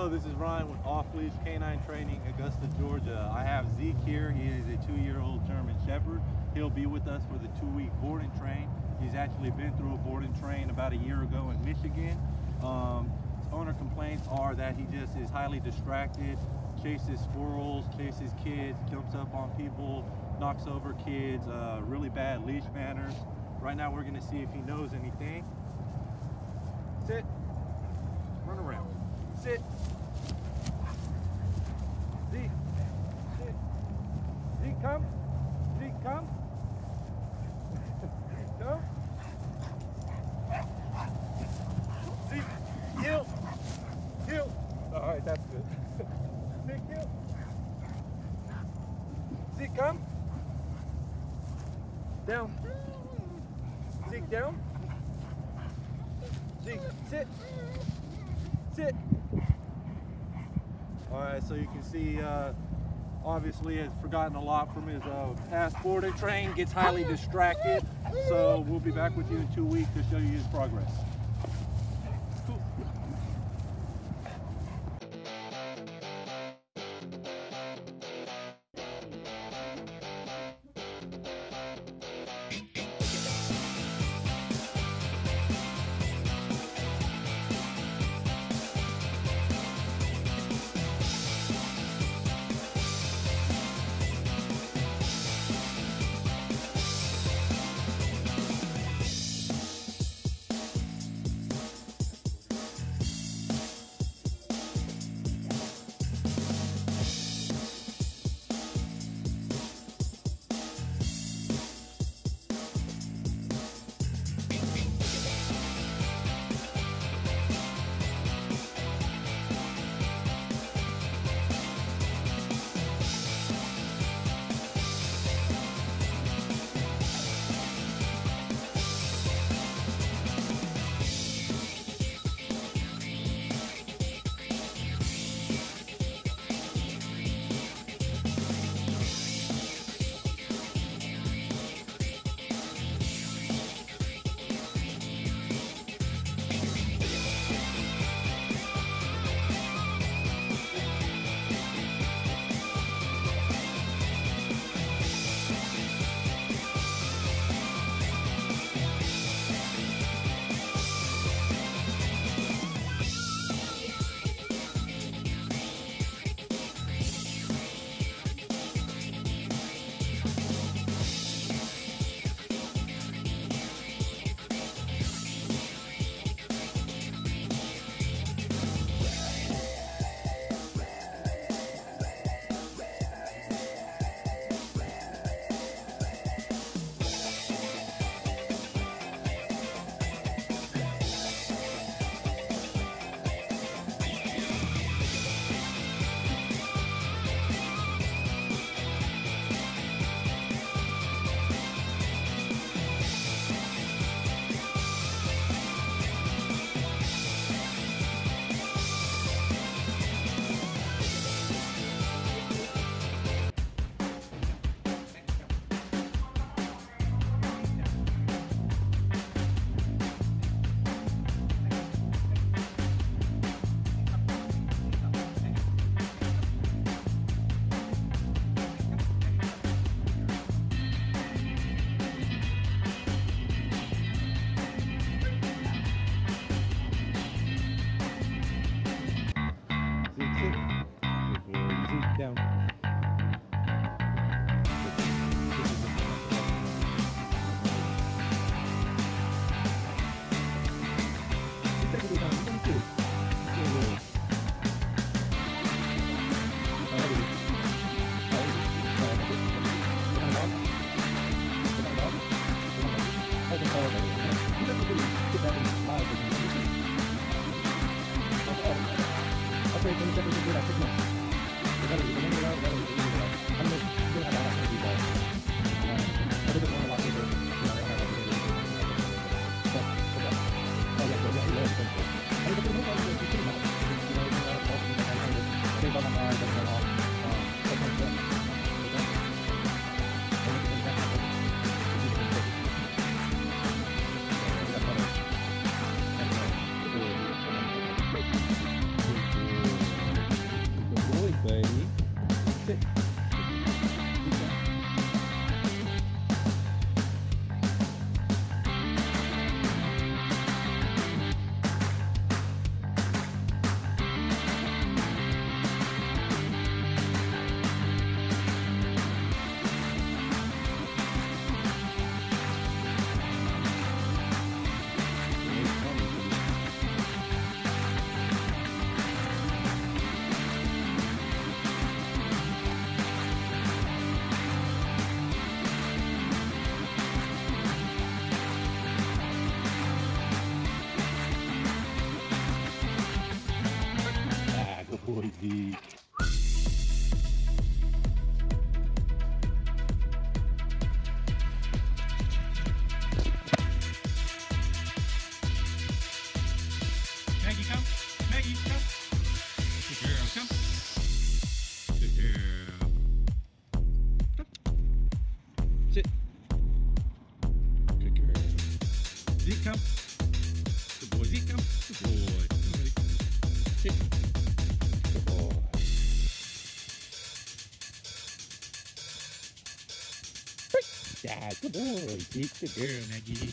Hello, this is Ryan with Off Leash Canine Training, Augusta, Georgia. I have Zeke here. He is a two-year-old German Shepherd. He'll be with us for the two-week board and train. He's actually been through a board and train about a year ago in Michigan. Um, owner complaints are that he just is highly distracted, chases squirrels, chases kids, jumps up on people, knocks over kids, uh, really bad leash manners. Right now we're gonna see if he knows anything. Sit. Sit. Zeke, sit. Zeke, come. Zeke, come. Go. Zeke, heel. Heel. All right, that's good. Zeke, heel. Zeke, come. Down. Zeke, down. Zeke, sit. Sit. All right, so you can see, uh, obviously has forgotten a lot from his uh, past boarding train, gets highly distracted. So we'll be back with you in two weeks to show you his progress. Sit. Ah, good boy, D. Maggie, come. Maggie, come. Good come. Good girl. Come. Sit. Good girl. Good boy. Good boy. Good boy. Zeke, good girl, Maggie.